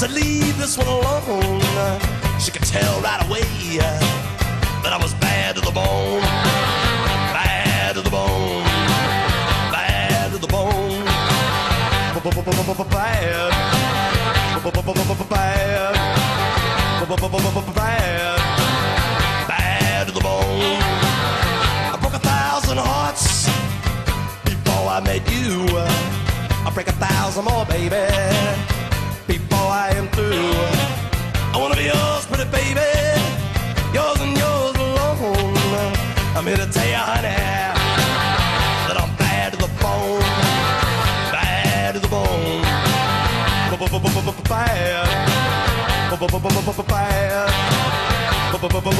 said, Leave this one alone. She could tell right away that I was bad to the bone. Bad to the bone. Bad to the bone. Bad. Bad. Bad. Bad to the bone. I broke a thousand hearts before I met you. I'll break a thousand more, baby, Here to tell you, honey, that I'm bad to the bone, bad to the bone, bad, bad, bad,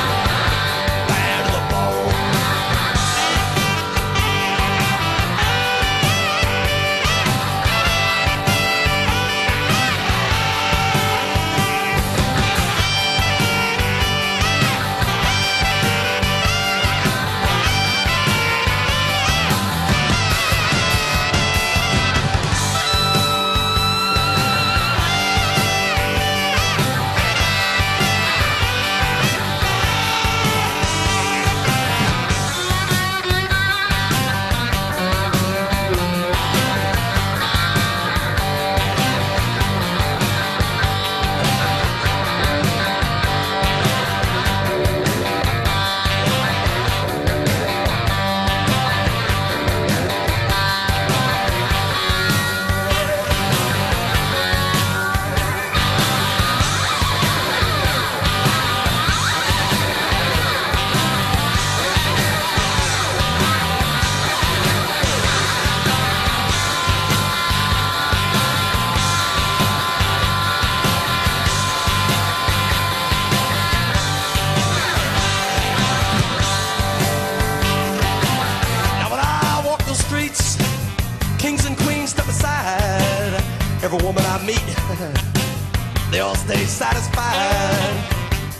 meet, they all stay satisfied.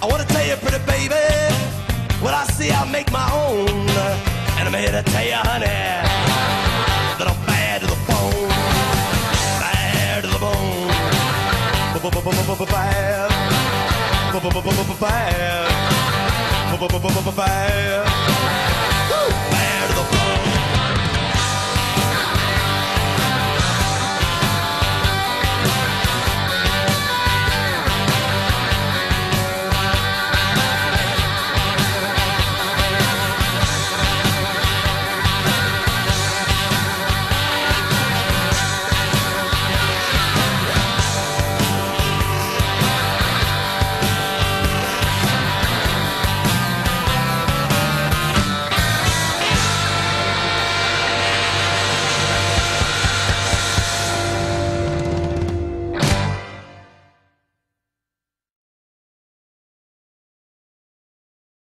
I wanna tell you, pretty baby, what I see I make my own. And I'm here to tell you, honey, that I'm bad to the bone. Bad to the bone. Bad. Bad. Bad.